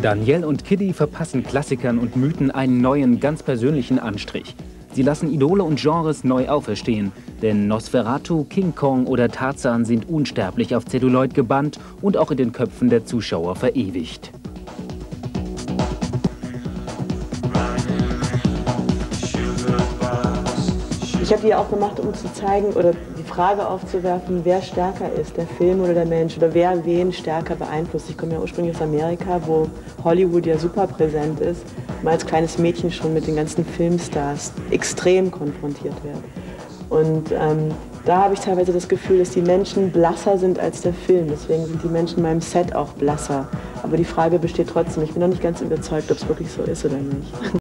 Danielle und Kiddy verpassen Klassikern und Mythen einen neuen, ganz persönlichen Anstrich. Sie lassen Idole und Genres neu auferstehen, denn Nosferatu, King Kong oder Tarzan sind unsterblich auf Zelluloid gebannt und auch in den Köpfen der Zuschauer verewigt. Ich habe die auch gemacht, um zu zeigen oder die Frage aufzuwerfen, wer stärker ist, der Film oder der Mensch oder wer wen stärker beeinflusst. Ich komme ja ursprünglich aus Amerika, wo Hollywood ja super präsent ist, mal als kleines Mädchen schon mit den ganzen Filmstars extrem konfrontiert werde. Und ähm, da habe ich teilweise das Gefühl, dass die Menschen blasser sind als der Film. Deswegen sind die Menschen in meinem Set auch blasser. Aber die Frage besteht trotzdem. Ich bin noch nicht ganz überzeugt, ob es wirklich so ist oder nicht.